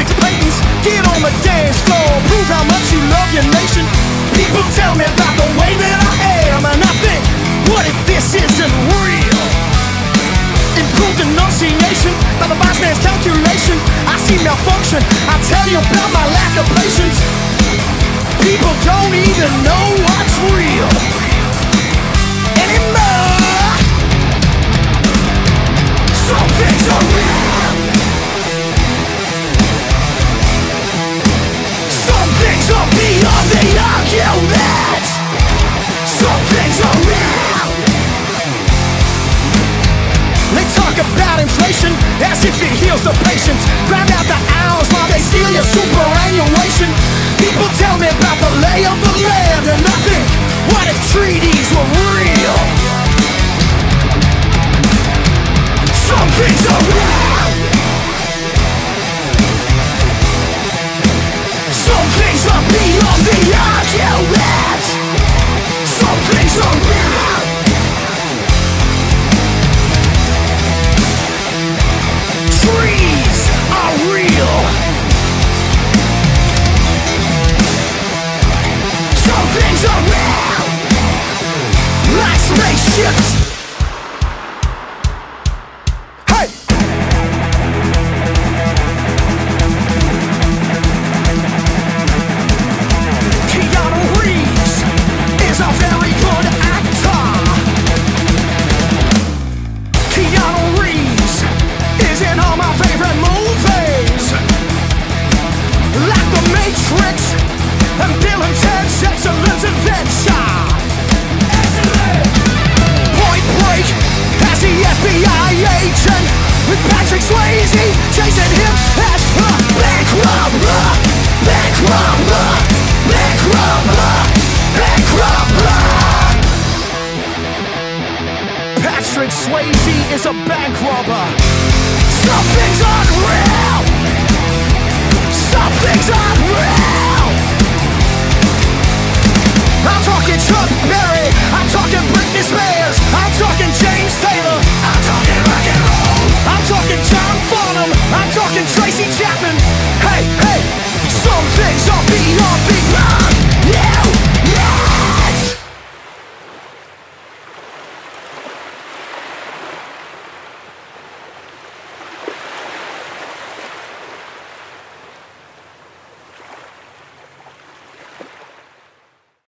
physics patents. Get on the dance floor, prove how much you love your nation. People tell me about the way that I am, and I think, what if this isn't real? Improved enunciation by the boss man's calculation. I see malfunction. I tell you about my lack of patience. People don't even know what's real as if it heals the patients. Grind out the hours while they steal your superannuation. People tell me about the lay of the land and nothing. What if treaties were real? Some things are real. Some things are beyond the argument. Things real. Like spaceships. Hey! Keanu Reeves is a very good actor. Keanu Reeves is in all my favorite movies, like The Matrix Excellent Adventure. Point Break as the FBI agent with Patrick Swayze chasing him as a bank robber, bank robber, bank robber, bank robber. Patrick Swayze is a bank robber. Something's unreal.